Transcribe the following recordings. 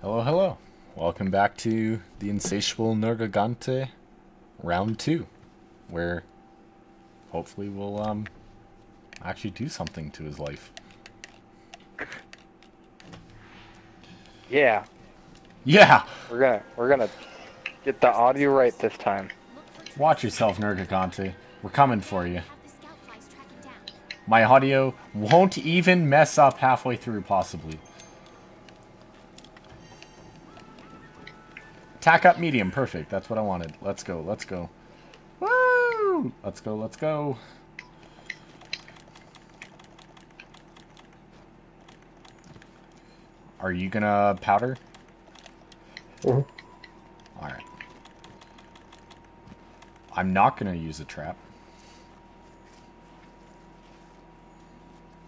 Hello, hello. Welcome back to the Insatiable Nergigante round two, where hopefully we'll um actually do something to his life. Yeah, Yeah! we're gonna we're gonna get the audio right this time. Watch yourself, Nergigante. We're coming for you. My audio won't even mess up halfway through, possibly. Tack up medium, perfect. That's what I wanted. Let's go, let's go. Woo! Let's go, let's go. Are you gonna powder? Mhm. Alright. I'm not gonna use a trap.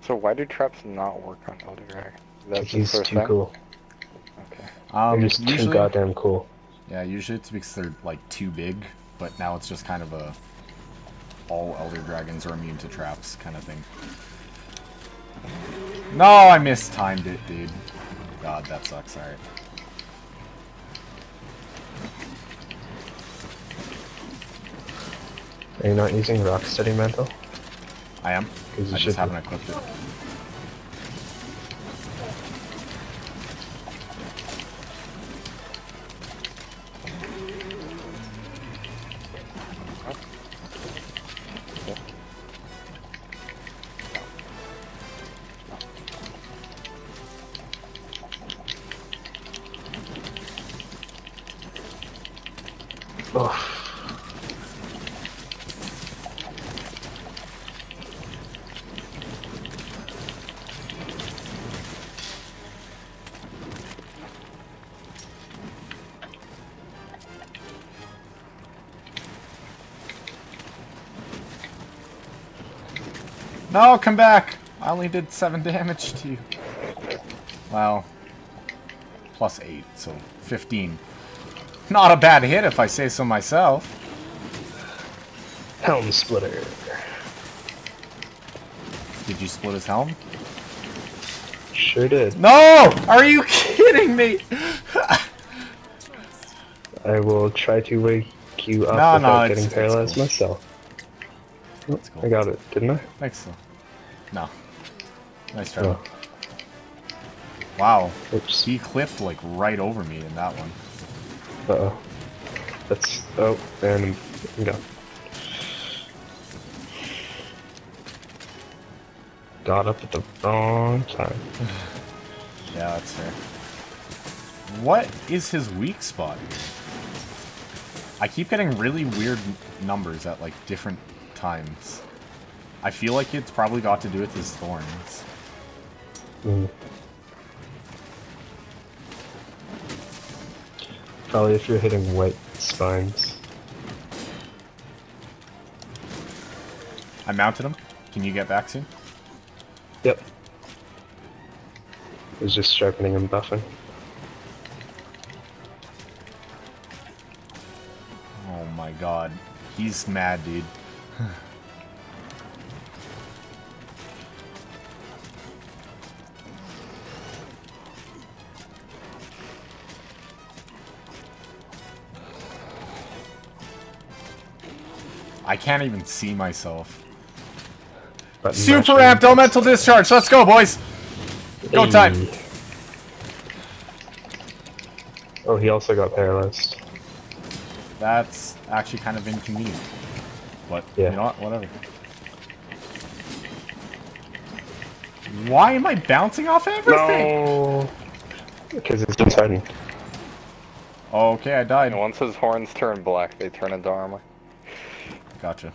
So why do traps not work on Elder Dragon? Is that He's just for too thing? cool. Okay. Um, They're just too goddamn cool. Yeah, usually it's because they're like too big, but now it's just kind of a all Elder Dragons are immune to traps kind of thing. No, I mistimed it, dude. God, that sucks. Alright. Are you not using Rocksteady Mantle? I am. I just haven't equipped it. Oh, No, come back! I only did 7 damage to you. Wow. Plus 8, so 15. Not a bad hit if I say so myself. Helm Splitter. Did you split his helm? Sure did. No! Are you kidding me? I will try to wake you up No, no, without it's- getting it's paralyzed cool. myself. Oh, cool. I got it, didn't I? Though. No. Nice try. Oh. Wow. Oops. He clipped like right over me in that one. Uh oh. That's. Oh, and I'm gone. Got up at the wrong time. Yeah, that's fair. What is his weak spot? I keep getting really weird numbers at like different times. I feel like it's probably got to do with his thorns. Mm. Probably if you're hitting white spines. I mounted him. Can you get back soon? Yep. It's just sharpening and buffing. Oh my god. He's mad, dude. I can't even see myself. Button Super mashing. amped elemental discharge. Let's go, boys. Go Hey. time. Oh, he also got paralyzed. That's actually kind of inconvenient. But Yeah. you know what? Whatever. Why am I bouncing off everything? No! Because it's just hardened. Okay, I died. And once his horns turn black, they turn into armor. Gotcha.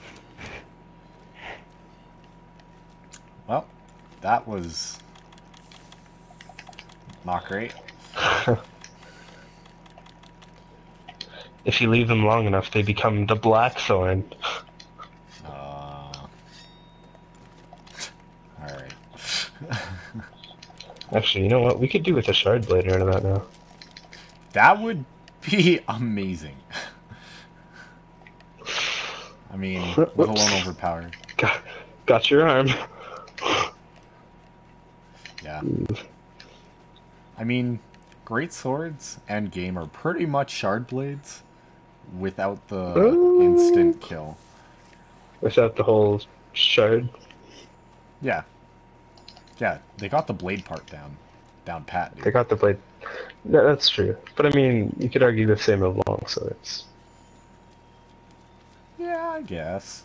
Well, that was not great. If you leave them long enough, they become the Blackthorn. Uh, Alright. Actually, you know what? We could do with a shard blade out of that now. that would be amazing. I mean, let Whoops. alone overpowered. Got, got your arm. Yeah. I mean, great swords and game are pretty much shard blades without the instant kill. Without the whole shard. Yeah. Yeah, they got the blade part down. Down pat, They got the blade. Yeah, that's true. But I mean, you could argue the same of long swords. Yeah, I guess.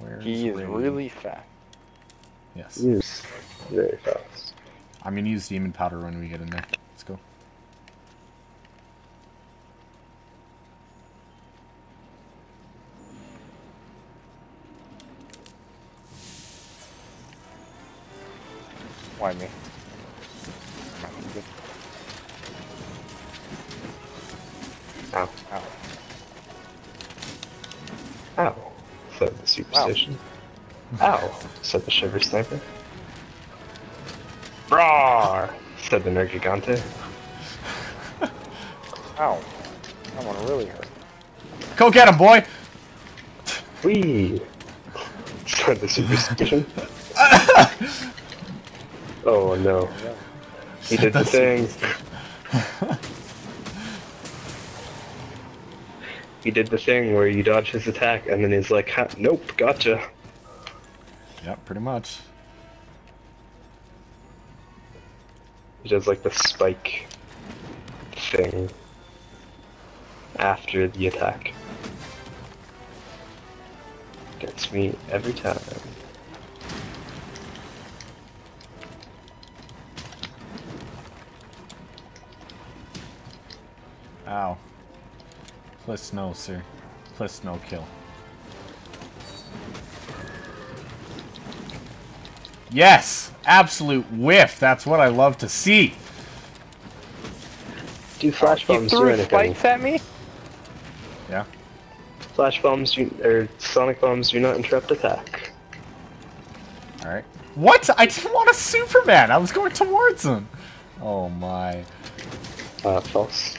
Where's He is Ray? really fat. Yes. Use very fast. I'm gonna use demon powder when we get in there. Said the shiver sniper. Roar, said the Nergigante. Ow. That one really hurt. Go get him, boy! Whee! Said the superstition. oh no. He did the thing. he did the thing where you dodge his attack and then he's like, ha, nope, gotcha. Yep, pretty much. He does like the spike thing after the attack. Gets me every time. Ow. Plus no, sir. Plus no kill. Yes! Absolute whiff! That's what I love to see! Do flash He bombs do threw anything? spikes at me? Yeah? Flash bombs do, or sonic bombs do not interrupt attack. Alright. What? I didn't want a Superman! I was going towards him! Oh my. Uh, false.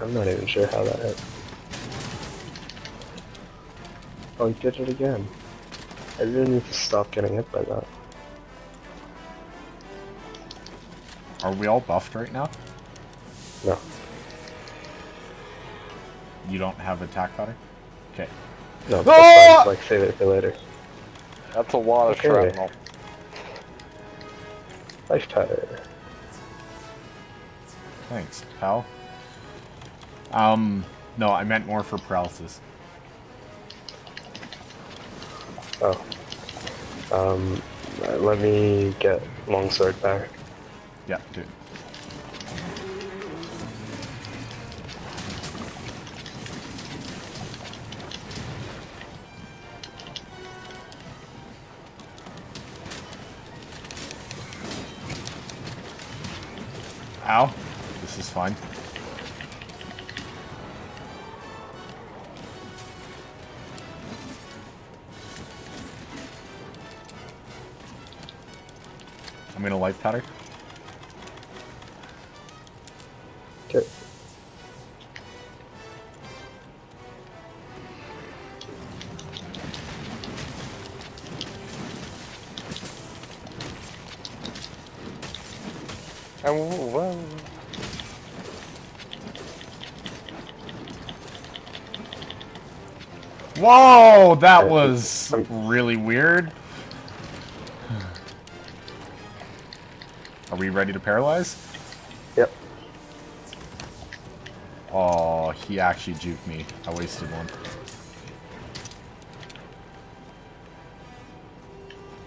I'm not even sure how that hit. Oh, he did it again. I really need to stop getting hit by that. Are we all buffed right now? No. You don't have attack powder? Okay. No, Ah! that's fine. Like, save it for later. That's a lot of Okay. shrapnel. Life powder. Thanks, pal. Um, no, I meant more for paralysis. Oh. Um, let me get longsword back. Yeah, dude. Ow. This is fine. I'm gonna life powder. Okay. Oh, well. Whoa, that was really weird. Are we ready to paralyze? Yep. Oh, he actually juked me. I wasted one.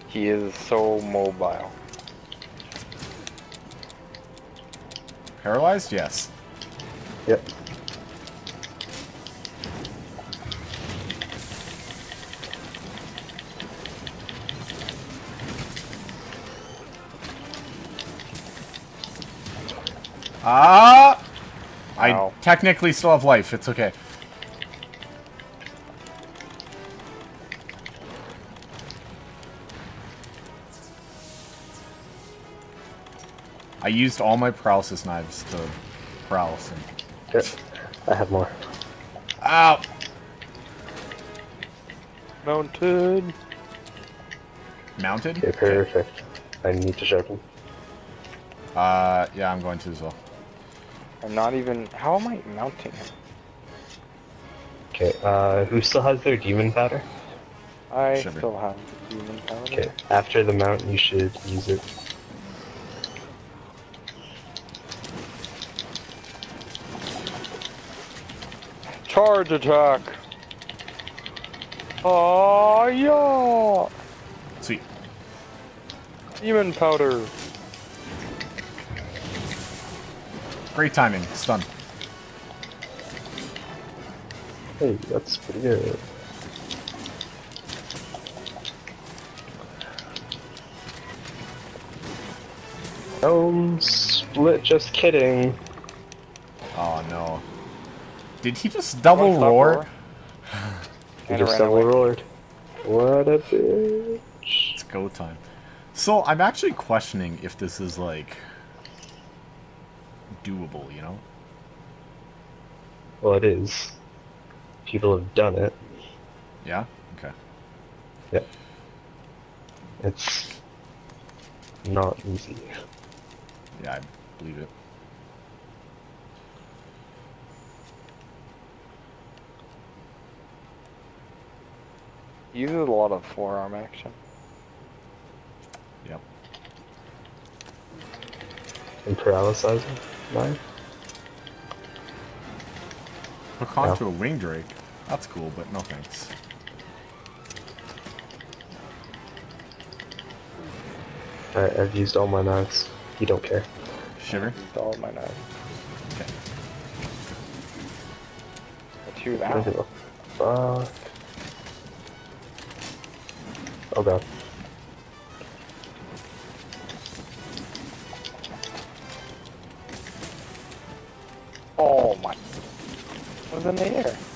He is so mobile. Paralyzed? Yes. Yep. Ah! I technically still have life. It's okay. I used all my paralysis knives to paralysis him. Yeah, I have more. Ow! Mounted. Mounted? Okay, perfect. I need to sharpen. Uh, yeah, I'm going to as well. I'm not even. How am I mounting him? Okay, uh, who still has their demon powder? I Shiver. still have the demon powder. Okay, after the mount, you should use it. Charge attack. Oh yeah. Sweet. Demon powder. Great timing. Stun. Hey, that's pretty good. Um, split, just kidding. Oh no. Did he just double stop roar? You And just double away. roared. What a bitch. It's go time. So I'm actually questioning if this is like doable, you know? Well, it is. People have done it. Yeah? Okay. Yep. It's not easy. Yeah, I believe it. Uses a lot of forearm action. Yep. And paralyzing. Mine. Hook onto a wing drake. That's cool, but no thanks. Alright, I've used all my knives. You don't care. Shiver. Used all my knives. Okay. But you What out. the fuck? Oh god. In the air.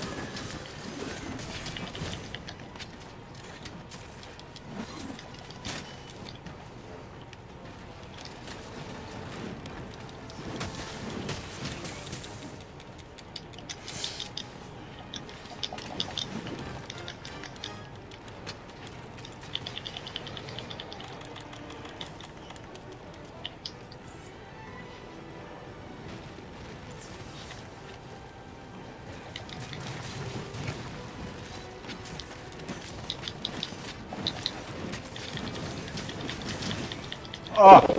Oh!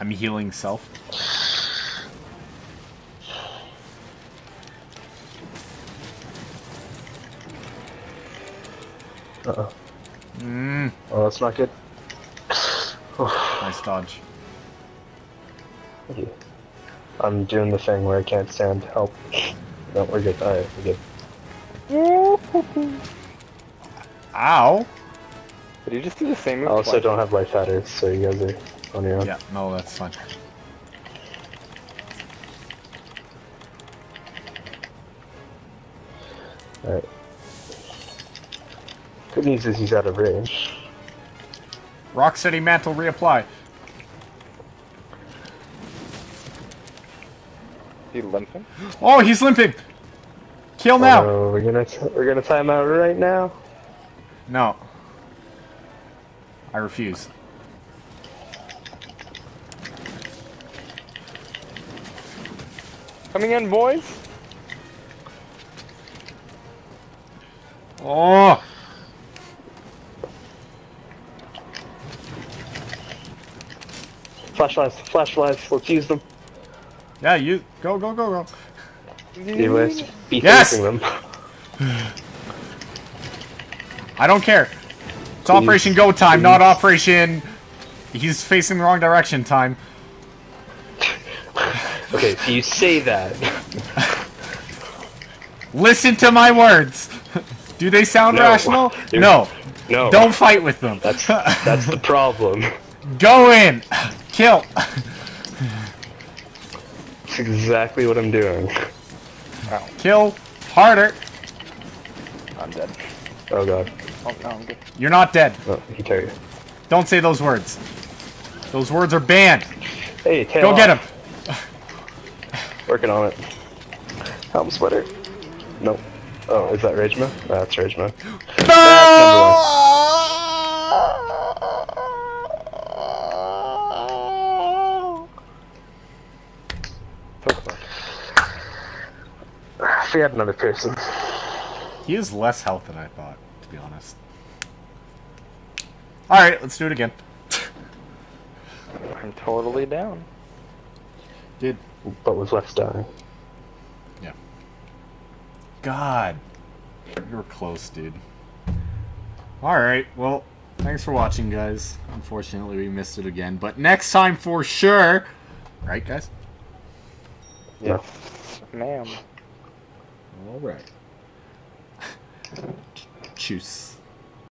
I'm healing self. Uh oh. Mmm. Oh, that's not good. Nice dodge. Thank you. I'm doing the thing where I can't stand help. No, we're good. Alright, we're good. Ow! Did you just do the same I also twice? don't have life adders, so you guys are on your own. Yeah, no, that's fine. Alright. Good news is he's out of range. Rocksteady Mantle reapply. He limping? Oh, he's limping! Kill oh, now! Oh, we're gonna we're gonna time out right now. No. I refuse. Coming in, boys. Oh! Flashlights, flashlights. Let's use them. Yeah, you go, go, go, go. You must be Yes! them. I don't care. It's Please, Operation Go time, please. not Operation. He's facing the wrong direction time. Okay, so you say that. Listen to my words. Do they sound No. rational? They're- No. No, Don't fight with them. That's that's the problem. Go in. Kill. That's exactly what I'm doing. Kill harder. I'm dead. Oh god. Oh, no, I'm good. You're not dead. Oh, he tell you. Don't say those words. Those words are banned. Hey, tail Go get off. him. Working on it. Helm splitter. Nope. Oh, is that Rage Mode? That's Rage Mode. So close. If we had another person. He has less health than I thought, to be honest. Alright, let's do it again. I'm totally down. Dude. But with less dying. Yeah. God. You were close, dude. Alright, well, thanks for watching, guys. Unfortunately, we missed it again, but next time for sure. Right, guys? Yeah. Ma'am. Alright. Choose.